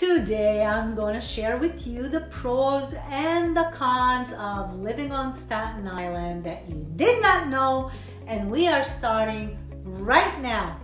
Today I'm going to share with you the pros and the cons of living on Staten Island that you did not know and we are starting right now.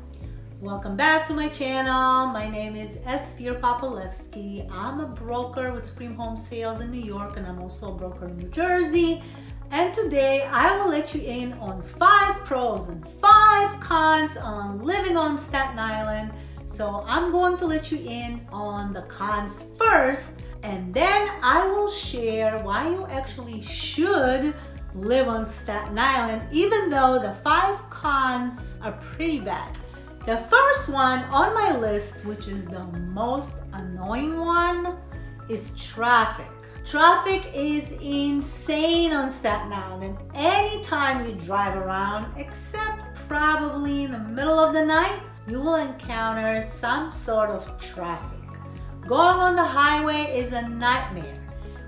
Welcome back to my channel. My name is Esphir Popilevsky. I'm a broker with Supreme Home Sales in New York and I'm also a broker in New Jersey. And today I will let you in on five pros and five cons on living on Staten Island so I'm going to let you in on the cons first, and then I will share why you actually should live on Staten Island, even though the five cons are pretty bad. The first one on my list, which is the most annoying one, is traffic. Traffic is insane on Staten Island. Anytime you drive around, except probably in the middle of the night, you will encounter some sort of traffic. Going on the highway is a nightmare.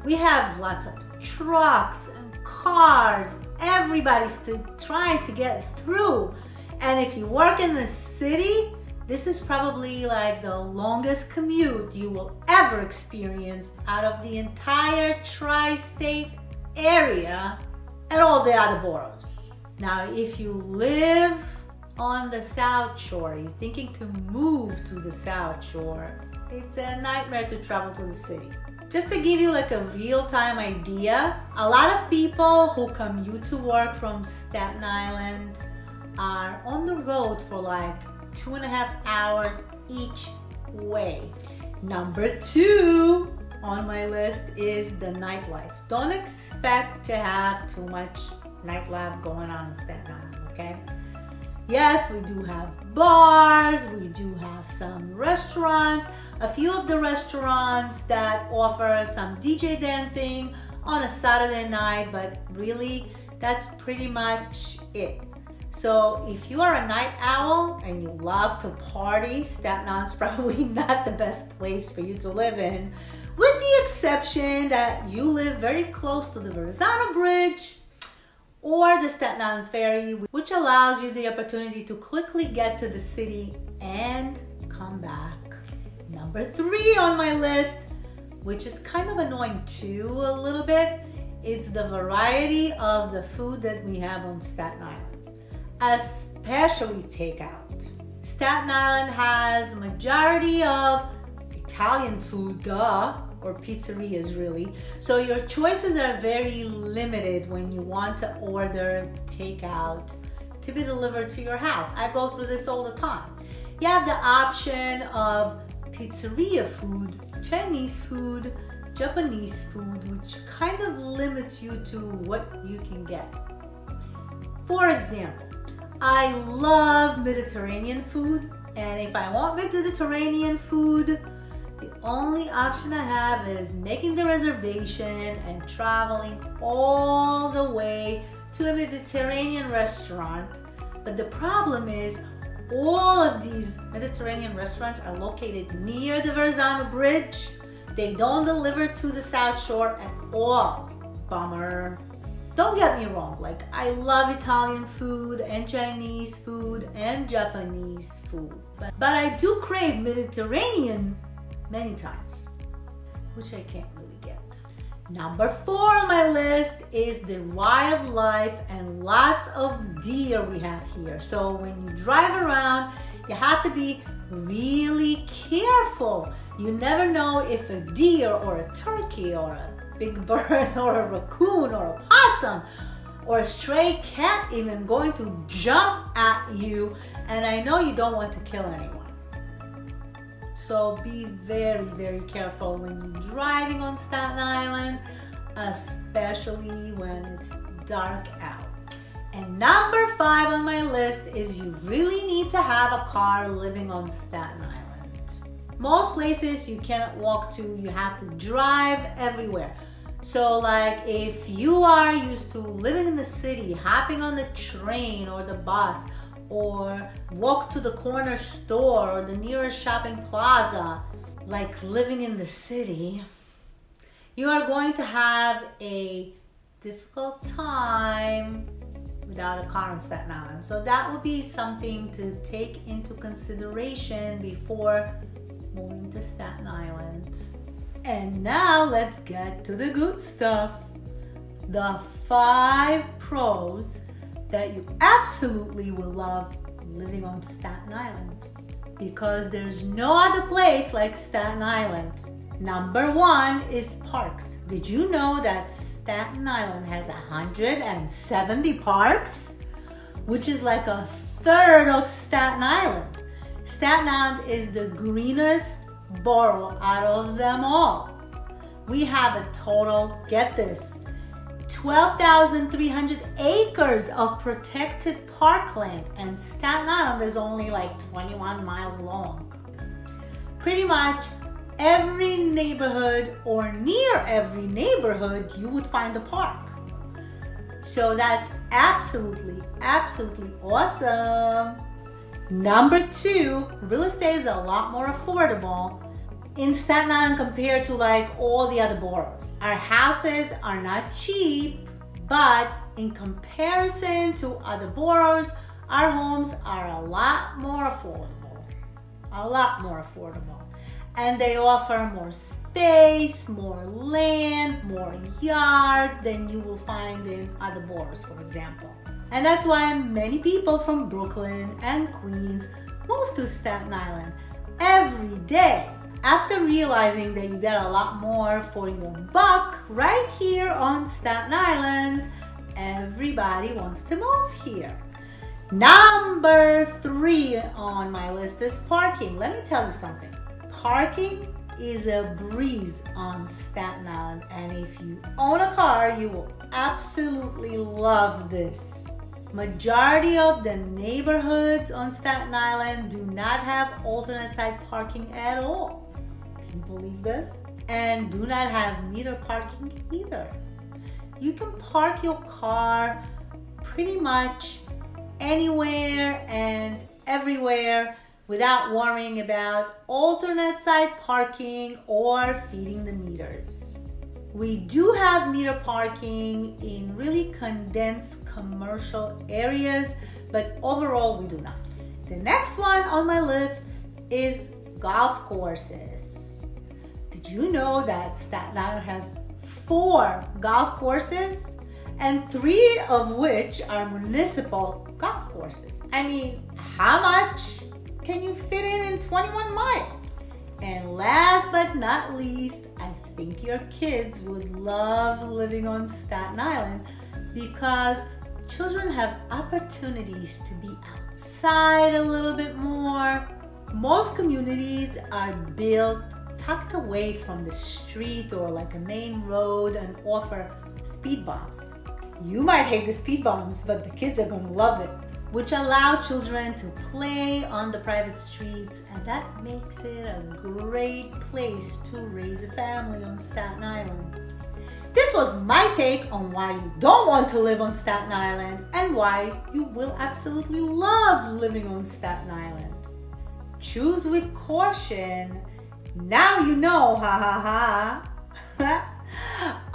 We have lots of trucks and cars. Everybody's to, trying to get through. And if you work in the city, this is probably like the longest commute you will ever experience out of the entire tri-state area and all the other boroughs. Now, if you live on the South Shore, you're thinking to move to the South Shore, it's a nightmare to travel to the city. Just to give you like a real-time idea, a lot of people who commute to work from Staten Island are on the road for like two and a half hours each way. Number two on my list is the nightlife. Don't expect to have too much nightlife going on in Staten Island, okay? Yes, we do have bars, we do have some restaurants, a few of the restaurants that offer some DJ dancing on a Saturday night, but really that's pretty much it. So if you are a night owl and you love to party, Staten Island's probably not the best place for you to live in, with the exception that you live very close to the Verrazano Bridge or the Staten Island Ferry, which allows you the opportunity to quickly get to the city and come back. Number three on my list, which is kind of annoying too a little bit, it's the variety of the food that we have on Staten Island, especially takeout. Staten Island has a majority of Italian food, duh, or pizzerias really. So your choices are very limited when you want to order takeout to be delivered to your house. I go through this all the time. You have the option of pizzeria food, Chinese food, Japanese food, which kind of limits you to what you can get. For example, I love Mediterranean food, and if I want Mediterranean food, the only option I have is making the reservation and traveling all the way to a Mediterranean restaurant. But the problem is all of these Mediterranean restaurants are located near the Verrazano Bridge. They don't deliver to the South Shore at all. Bummer. Don't get me wrong, like I love Italian food and Chinese food and Japanese food. But, but I do crave Mediterranean many times, which I can't really get. Number four on my list is the wildlife and lots of deer we have here. So when you drive around, you have to be really careful. You never know if a deer or a turkey or a big bird or a raccoon or a possum or a stray cat even going to jump at you and I know you don't want to kill anyone. So be very, very careful when you're driving on Staten Island, especially when it's dark out. And number five on my list is you really need to have a car living on Staten Island. Most places you cannot walk to, you have to drive everywhere. So like if you are used to living in the city, hopping on the train or the bus, or walk to the corner store or the nearest shopping plaza, like living in the city, you are going to have a difficult time without a car on Staten Island. So that would be something to take into consideration before moving to Staten Island. And now let's get to the good stuff. The five pros that you absolutely will love living on Staten Island because there's no other place like Staten Island. Number one is parks. Did you know that Staten Island has 170 parks? Which is like a third of Staten Island. Staten Island is the greenest borough out of them all. We have a total, get this, 12,300 acres of protected parkland, and Staten Island is only like 21 miles long. Pretty much every neighborhood or near every neighborhood, you would find a park. So that's absolutely, absolutely awesome. Number two, real estate is a lot more affordable in Staten Island compared to like all the other boroughs. Our houses are not cheap, but in comparison to other boroughs, our homes are a lot more affordable. A lot more affordable. And they offer more space, more land, more yard than you will find in other boroughs, for example. And that's why many people from Brooklyn and Queens move to Staten Island every day after realizing that you get a lot more for your buck right here on Staten Island, everybody wants to move here. Number three on my list is parking. Let me tell you something. Parking is a breeze on Staten Island, and if you own a car, you will absolutely love this. Majority of the neighborhoods on Staten Island do not have alternate side parking at all. Can you believe this? And do not have meter parking either. You can park your car pretty much anywhere and everywhere without worrying about alternate side parking or feeding the meters. We do have meter parking in really condensed commercial areas, but overall we do not. The next one on my list is golf courses. Did you know that Staten Island has four golf courses and three of which are municipal golf courses? I mean, how much can you fit in in 21 miles? And last but not least, think your kids would love living on Staten Island because children have opportunities to be outside a little bit more. Most communities are built tucked away from the street or like a main road and offer speed bumps. You might hate the speed bumps, but the kids are gonna love it, which allow children to play on the private streets, and that makes it a great place to raise a family on Staten Island. This was my take on why you don't want to live on Staten Island and why you will absolutely love living on Staten Island. Choose with caution now you know, ha ha ha.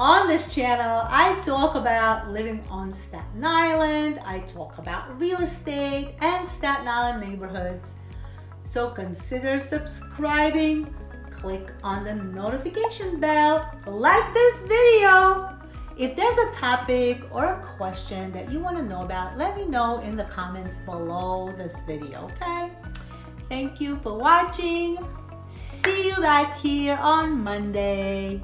On this channel, I talk about living on Staten Island, I talk about real estate and Staten Island neighborhoods. So consider subscribing, click on the notification bell, like this video. If there's a topic or a question that you want to know about, let me know in the comments below this video, okay? Thank you for watching. See you back here on Monday.